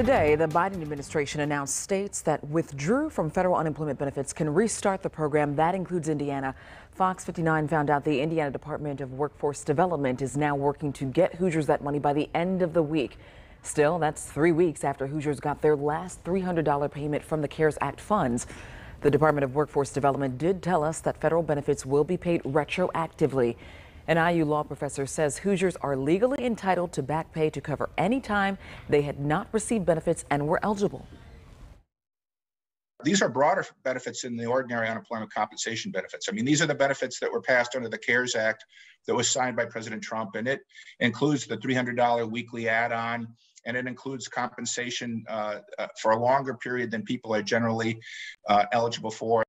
Today, the Biden administration announced states that withdrew from federal unemployment benefits can restart the program. That includes Indiana. Fox 59 found out the Indiana Department of Workforce Development is now working to get Hoosiers that money by the end of the week. Still, that's three weeks after Hoosiers got their last $300 payment from the CARES Act funds. The Department of Workforce Development did tell us that federal benefits will be paid retroactively. An IU law professor says Hoosiers are legally entitled to back pay to cover any time they had not received benefits and were eligible. These are broader benefits than the ordinary unemployment compensation benefits. I mean, these are the benefits that were passed under the CARES Act that was signed by President Trump, and it includes the $300 weekly add on, and it includes compensation uh, uh, for a longer period than people are generally uh, eligible for.